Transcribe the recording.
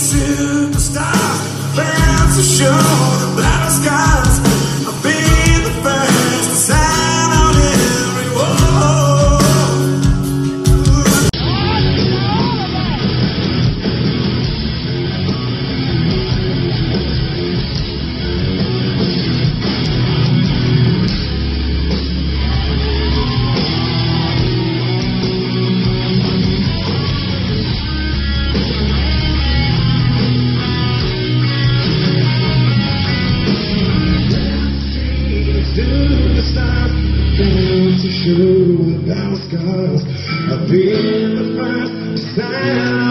superstar. Fans are sure to show without scars. I've been the first sign.